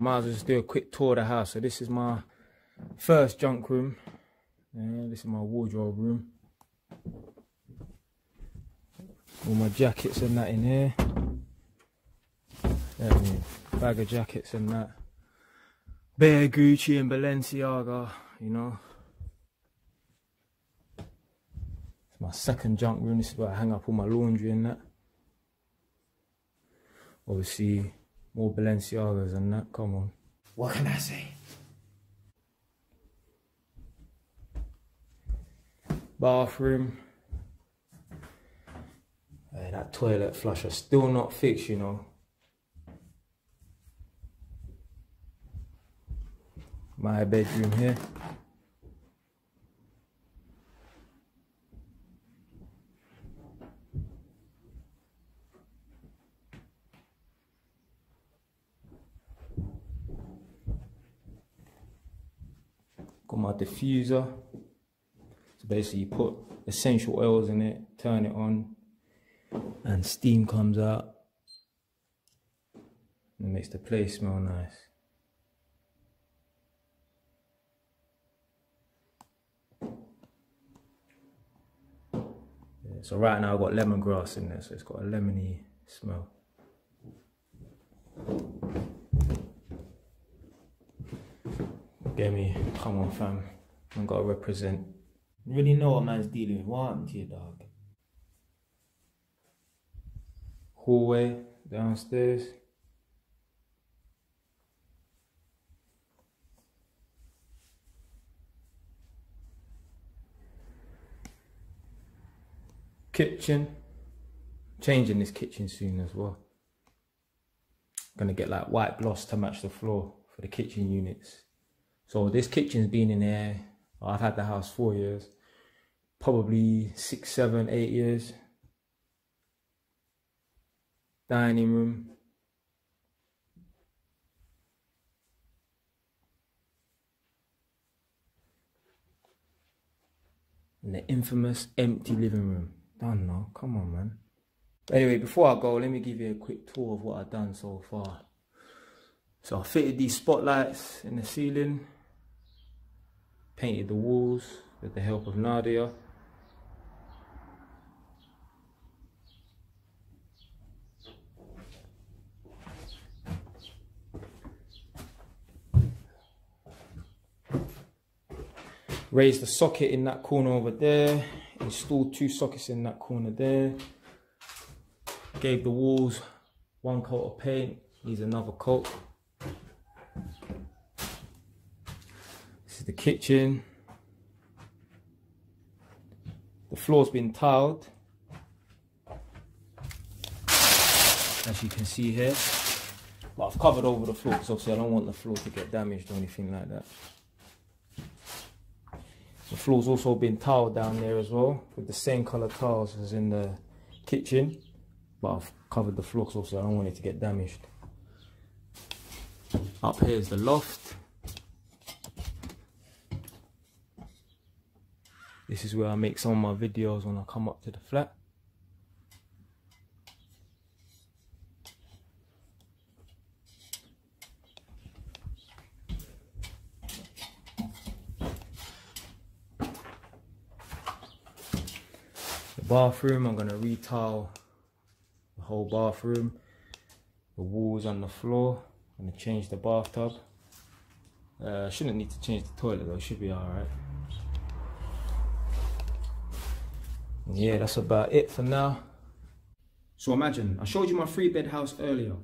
Might as well just do a quick tour of the house. So this is my first junk room. Yeah, this is my wardrobe room. All my jackets and that in here. Bag of jackets and that. Bare Gucci and Balenciaga, you know. It's my second junk room. This is where I hang up all my laundry and that. Obviously, more Balenciagas than that. Come on. What can I say? Bathroom. Hey, that toilet flusher still not fixed, you know. My bedroom here. Got my diffuser. So basically you put essential oils in it, turn it on, and steam comes out. And it makes the place smell nice. So right now I've got lemongrass in there, so it's got a lemony smell. Get me, come on fam. I gotta represent. You really know what man's dealing with. What happened to you, dog? Hallway downstairs. Kitchen. Changing this kitchen soon as well. Gonna get like white gloss to match the floor for the kitchen units. So this kitchen's been in there. I've had the house four years, probably six, seven, eight years. Dining room. And the infamous empty living room. Done now, come on man. Anyway, before I go, let me give you a quick tour of what I've done so far. So I fitted these spotlights in the ceiling painted the walls with the help of Nadia. Raised the socket in that corner over there. Installed two sockets in that corner there. Gave the walls one coat of paint. Needs another coat. The kitchen. The floor's been tiled. As you can see here. But I've covered over the floor because obviously I don't want the floor to get damaged or anything like that. The floor's also been tiled down there as well with the same colour tiles as in the kitchen. But I've covered the floor because obviously I don't want it to get damaged. Up here is the loft. This is where I make some of my videos when I come up to the flat. The bathroom, I'm going to retile the whole bathroom. The walls on the floor. I'm going to change the bathtub. Uh, shouldn't need to change the toilet though, should be alright. Yeah, that's about it for now. So imagine, I showed you my three bed house earlier.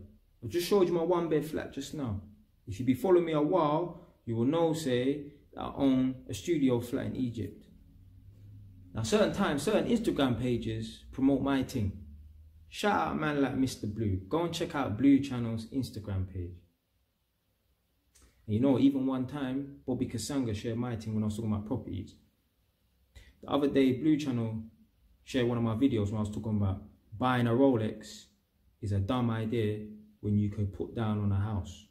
I just showed you my one bed flat just now. If you be following me a while, you will know, say, I own a studio flat in Egypt. Now, certain times, certain Instagram pages promote my thing. Shout out a man like Mr. Blue. Go and check out Blue Channel's Instagram page. And you know, even one time, Bobby Kasanga shared my thing when I was talking about properties. The other day, Blue Channel share one of my videos when I was talking about buying a Rolex is a dumb idea when you can put down on a house.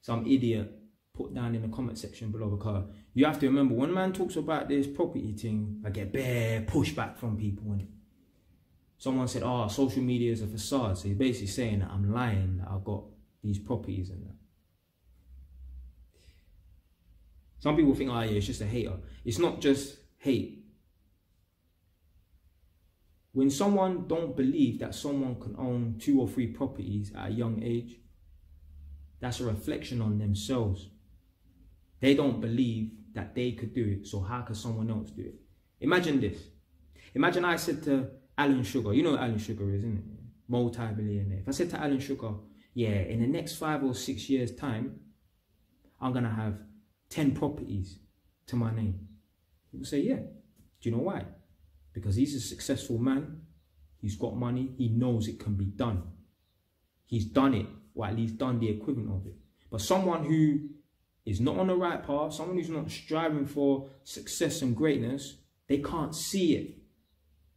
Some idiot put down in the comment section below because you have to remember when man talks about this property thing, I get bare pushback from people. And someone said, oh, social media is a facade. So he's basically saying that I'm lying, that I've got these properties and that. Some people think, oh yeah, it's just a hater. It's not just hate. When someone don't believe that someone can own two or three properties at a young age, that's a reflection on themselves. They don't believe that they could do it, so how could someone else do it? Imagine this. Imagine I said to Alan Sugar, you know Alan Sugar is, isn't it? Multi-billionaire. If I said to Alan Sugar, yeah, in the next five or six years' time, I'm going to have 10 properties to my name. People say, yeah. Do you know why? Because he's a successful man. He's got money. He knows it can be done. He's done it, or at least done the equivalent of it. But someone who is not on the right path, someone who's not striving for success and greatness, they can't see it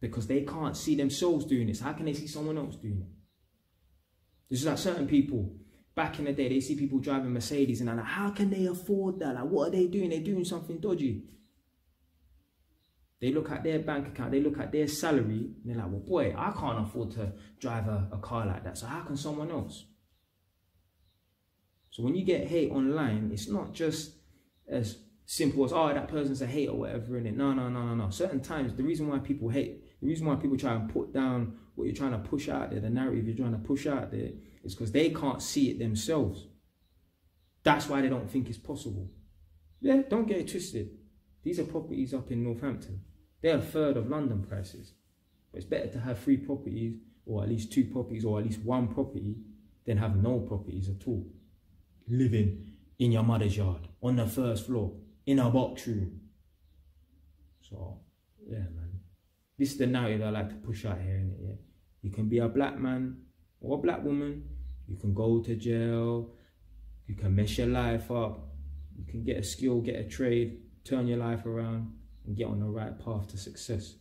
because they can't see themselves doing this. How can they see someone else doing it? This is like certain people back in the day, they see people driving Mercedes and they're like, how can they afford that? Like, what are they doing? They're doing something dodgy. They look at their bank account, they look at their salary, and they're like, well, boy, I can't afford to drive a, a car like that. So how can someone else? So when you get hate online, it's not just as simple as, oh, that person's a hate or whatever in it. No, no, no, no, no. Certain times, the reason why people hate, the reason why people try and put down what you're trying to push out there, the narrative you're trying to push out there, is because they can't see it themselves. That's why they don't think it's possible. Yeah, don't get it twisted. These are properties up in Northampton. They're a third of London prices. But it's better to have three properties, or at least two properties, or at least one property, than have no properties at all. Living in your mother's yard, on the first floor, in a box room. So, yeah, man. This is the narrative I like to push out here, innit? Yeah. You can be a black man or a black woman. You can go to jail. You can mess your life up. You can get a skill, get a trade, turn your life around, and get on the right path to success.